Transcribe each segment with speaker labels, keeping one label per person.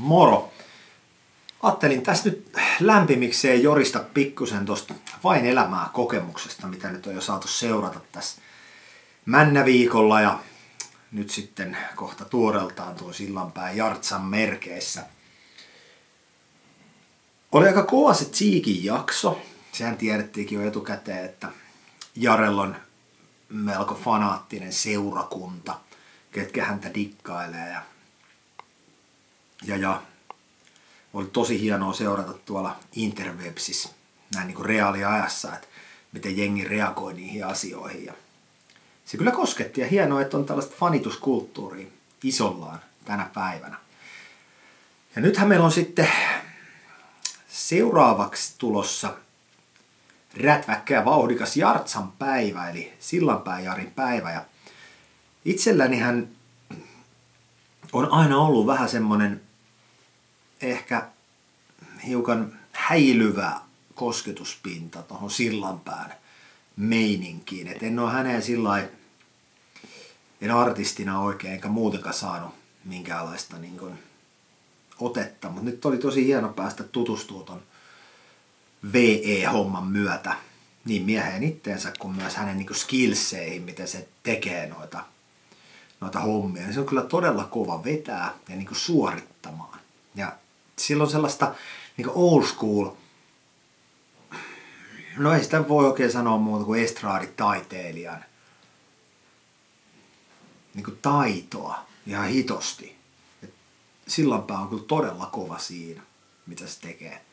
Speaker 1: Moro! Ajattelin tässä nyt lämpimikseen jorista pikkusen tuosta vain elämää kokemuksesta, mitä nyt on jo saatu seurata tässä Männäviikolla ja nyt sitten kohta tuoreltaan tuon sillanpää Jartsan merkeissä. Oli aika kova se Tsiikin jakso. Sehän tiedettiinkin jo etukäteen, että Jarell on melko fanaattinen seurakunta, ketkä häntä dikkailee ja ja, ja oli tosi hienoa seurata tuolla interwebsissä näin niin kuin reaaliajassa, että miten jengi reagoi niihin asioihin. Ja se kyllä kosketti ja hienoa, että on tällaista fanituskulttuuria isollaan tänä päivänä. Ja nythän meillä on sitten seuraavaksi tulossa rätväkkä ja vauhdikas Jartsan päivä, eli Sillanpääjarin päivä. Ja itselläni hän on aina ollut vähän semmoinen ehkä hiukan häilyvä kosketuspinta tuohon sillanpään meininkiin. Et en ole häneen sillä en artistina oikein eikä muutenkaan saanut minkäänlaista niin kuin, otetta, mutta nyt oli tosi hieno päästä tutustumaan ton VE-homman myötä niin mieheen itteensä kuin myös hänen niin skillseihin, miten se tekee noita, noita hommia. Se on kyllä todella kova vetää ja niin suorittamaan. Ja sillä on sellaista niin old school, no ei sitä voi oikein sanoa muuta kuin estraaditaiteilijan niin kuin taitoa ihan hitosti. Et sillanpää on kyllä todella kova siinä, mitä se tekee.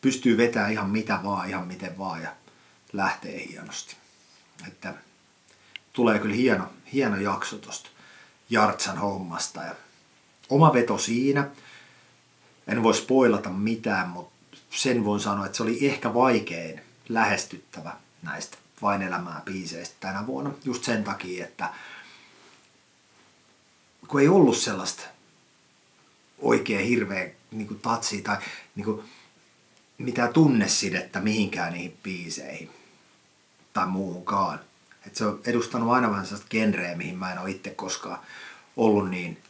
Speaker 1: Pystyy vetämään ihan mitä vaan, ihan miten vaan ja lähtee hienosti. Että tulee kyllä hieno, hieno jakso tosta Jartsan hommasta ja oma veto siinä – en voi spoilata mitään, mutta sen voin sanoa, että se oli ehkä vaikein lähestyttävä näistä vain elämää biiseistä tänä vuonna. Just sen takia, että kun ei ollut sellaista oikein hirveä niin kuin tatsia tai niin kuin, mitään tunnesidettä mihinkään niihin biiseihin tai muuhunkaan. Et se on edustanut aina vähän sellaista genreä, mihin mä en ole itse koskaan ollut niin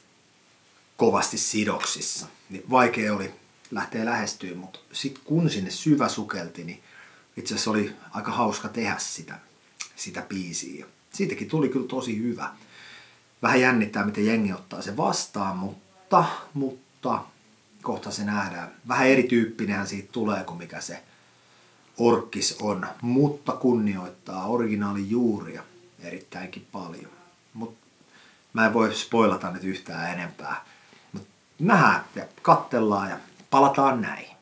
Speaker 1: kovasti sidoksissa. Niin vaikea oli lähteä lähestyä, mutta sitten kun sinne syvä sukelti, niin itse asiassa oli aika hauska tehdä sitä, sitä biisiä. Siitäkin tuli kyllä tosi hyvä. Vähän jännittää, miten jengi ottaa se vastaan, mutta, mutta kohta se nähdään. Vähän erityyppinenhän siitä tulee kuin mikä se orkkis on, mutta kunnioittaa originaalin juuria erittäinkin paljon. Mutta mä en voi spoilata nyt yhtään enempää nähdään ja kattellaan ja palataan näin.